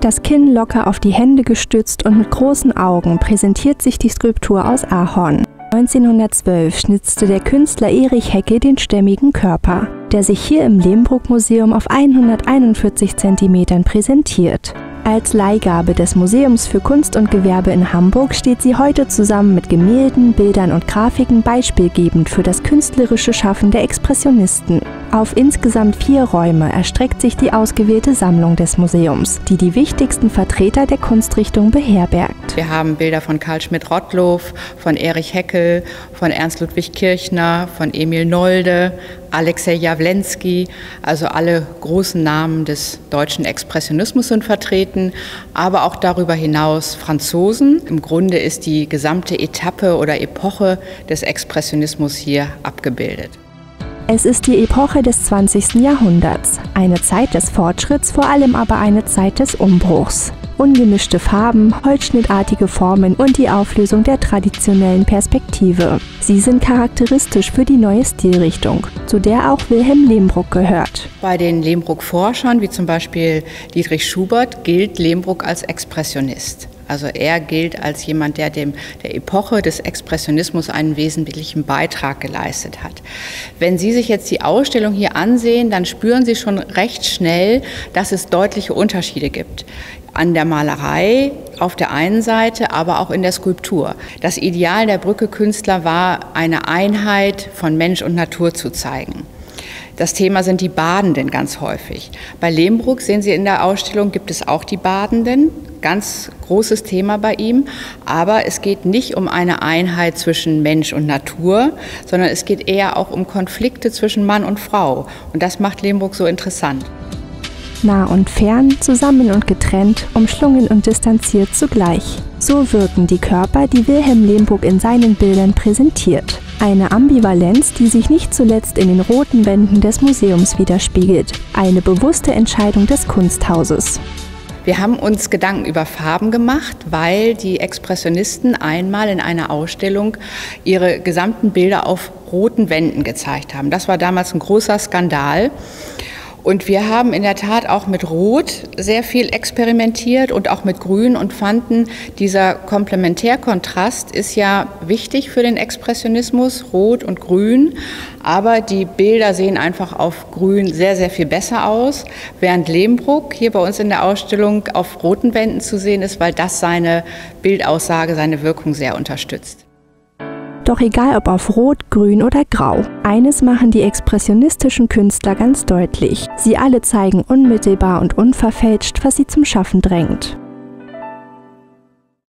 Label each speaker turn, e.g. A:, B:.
A: Das Kinn locker auf die Hände gestützt und mit großen Augen präsentiert sich die Skulptur aus Ahorn. 1912 schnitzte der Künstler Erich Hecke den stämmigen Körper, der sich hier im Lehmbruck Museum auf 141 cm präsentiert. Als Leihgabe des Museums für Kunst und Gewerbe in Hamburg steht sie heute zusammen mit Gemälden, Bildern und Grafiken beispielgebend für das künstlerische Schaffen der Expressionisten. Auf insgesamt vier Räume erstreckt sich die ausgewählte Sammlung des Museums, die die wichtigsten Vertreter der Kunstrichtung beherbergt.
B: Wir haben Bilder von Karl Schmidt-Rottloff, von Erich Heckel, von Ernst Ludwig Kirchner, von Emil Nolde, Alexei Jawlensky, also alle großen Namen des deutschen Expressionismus sind vertreten, aber auch darüber hinaus Franzosen. Im Grunde ist die gesamte Etappe oder Epoche des Expressionismus hier abgebildet.
A: Es ist die Epoche des 20. Jahrhunderts, eine Zeit des Fortschritts, vor allem aber eine Zeit des Umbruchs. Ungemischte Farben, holzschnittartige Formen und die Auflösung der traditionellen Perspektive. Sie sind charakteristisch für die neue Stilrichtung, zu der auch Wilhelm Lehmbruck gehört.
B: Bei den Lehmbruck-Forschern, wie zum Beispiel Dietrich Schubert, gilt Lehmbruck als Expressionist. Also er gilt als jemand, der dem der Epoche des Expressionismus einen wesentlichen Beitrag geleistet hat. Wenn Sie sich jetzt die Ausstellung hier ansehen, dann spüren Sie schon recht schnell, dass es deutliche Unterschiede gibt an der Malerei auf der einen Seite, aber auch in der Skulptur. Das Ideal der Brücke-Künstler war, eine Einheit von Mensch und Natur zu zeigen. Das Thema sind die Badenden ganz häufig. Bei Lehmbruck sehen Sie in der Ausstellung, gibt es auch die Badenden. Ganz großes Thema bei ihm. Aber es geht nicht um eine Einheit zwischen Mensch und Natur, sondern es geht eher auch um Konflikte zwischen Mann und Frau. Und das macht Lehmbruck so interessant.
A: Nah und fern, zusammen und getrennt, umschlungen und distanziert zugleich. So wirken die Körper, die Wilhelm Lehmbruck in seinen Bildern präsentiert. Eine Ambivalenz, die sich nicht zuletzt in den roten Wänden des Museums widerspiegelt. Eine bewusste Entscheidung des Kunsthauses.
B: Wir haben uns Gedanken über Farben gemacht, weil die Expressionisten einmal in einer Ausstellung ihre gesamten Bilder auf roten Wänden gezeigt haben. Das war damals ein großer Skandal. Und wir haben in der Tat auch mit Rot sehr viel experimentiert und auch mit Grün und fanden, dieser Komplementärkontrast ist ja wichtig für den Expressionismus, Rot und Grün. Aber die Bilder sehen einfach auf Grün sehr, sehr viel besser aus, während Lehmbruck hier bei uns in der Ausstellung auf roten Wänden zu sehen ist, weil das seine Bildaussage, seine Wirkung sehr unterstützt.
A: Doch egal ob auf Rot, Grün oder Grau, eines machen die expressionistischen Künstler ganz deutlich. Sie alle zeigen unmittelbar und unverfälscht, was sie zum Schaffen drängt.